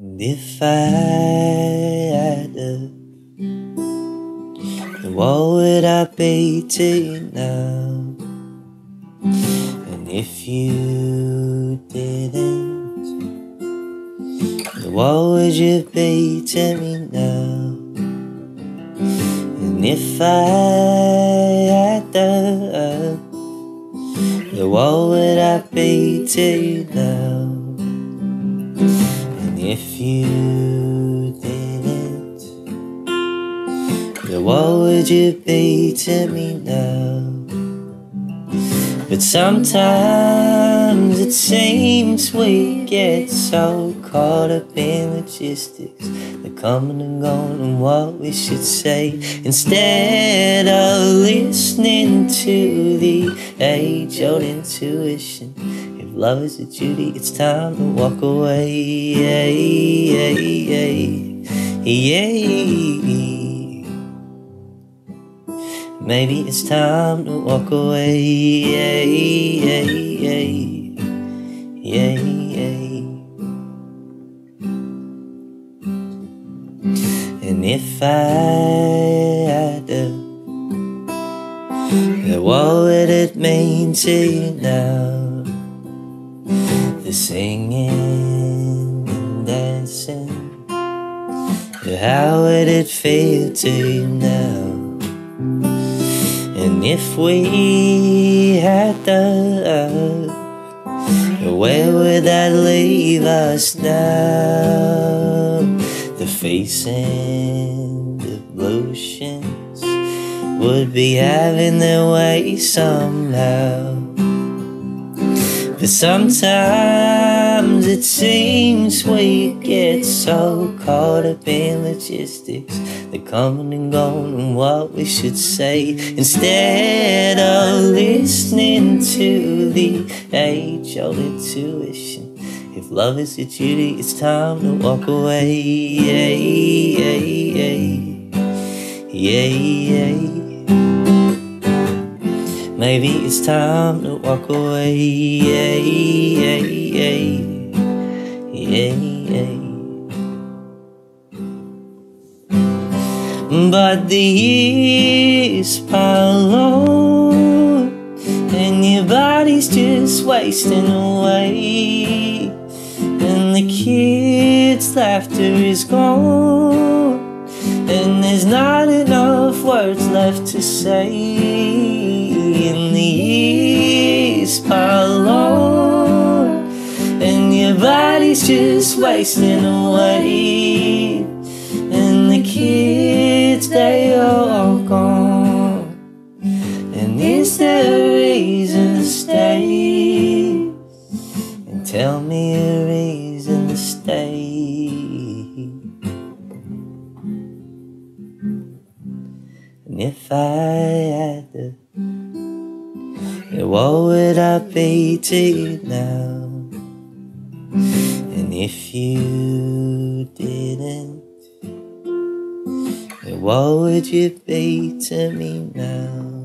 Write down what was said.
And if I had a, then what would I be to you now? And if you didn't, then what would you be to me now? And if I had the, then what would I be to you now? If you didn't, then what would you be to me now? But sometimes it seems we get so caught up in logistics, the coming and going, and what we should say instead of listening to the age old intuition. Love is a duty, it's time to walk away. Yeah, yeah, yeah, yeah. Maybe it's time to walk away. Yeah, yeah, yeah, yeah, yeah. And if I had to, what would it mean to you now? The singing and dancing. How would it feel to you now? And if we had the where would that leave us now? The facing devotions would be having their way somehow. Sometimes it seems we get so caught up in logistics, the coming and going, and what we should say instead of listening to the age old intuition. If love is your duty, it's time to walk away. Yeah, yeah, yeah, yeah, yeah. Maybe it's time to walk away. Yeah, yeah, yeah, yeah, yeah. But the years pile on, and your body's just wasting away, and the kids' laughter is gone, and there's not enough words left to say and the east pile on, and your body's just wasting away, and the kids they are all gone. And is there a reason to stay? And tell me a reason to stay. And if I had to, then what would I be to you now? And if you didn't, then what would you be to me now?